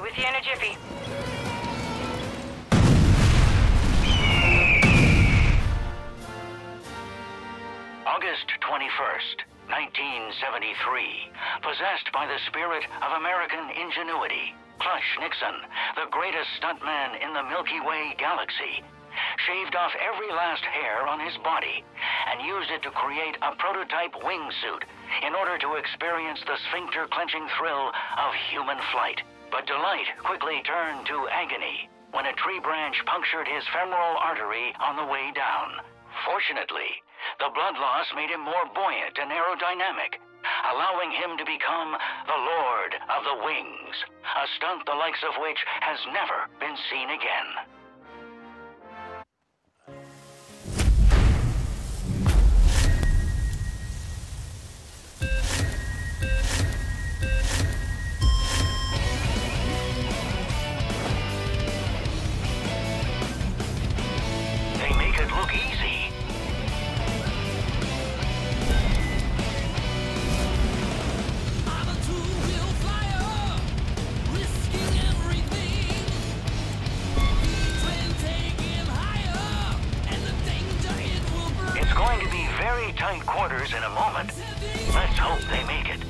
With you in a jiffy. August 21st, 1973. Possessed by the spirit of American ingenuity, Clutch Nixon, the greatest stuntman in the Milky Way galaxy, shaved off every last hair on his body and used it to create a prototype wingsuit in order to experience the sphincter-clenching thrill of human flight. But delight quickly turned to agony when a tree branch punctured his femoral artery on the way down. Fortunately, the blood loss made him more buoyant and aerodynamic, allowing him to become the Lord of the Wings, a stunt the likes of which has never been seen again. Very tight quarters in a moment. Let's hope they make it.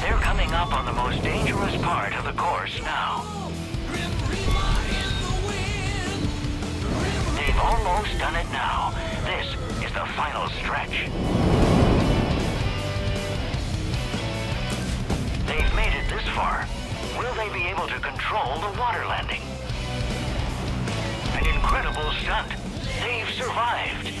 They're coming up on the most dangerous part of the course now. They've almost done it now. This is the final stretch. They've made it this far. Will they be able to control the water landing? Survived.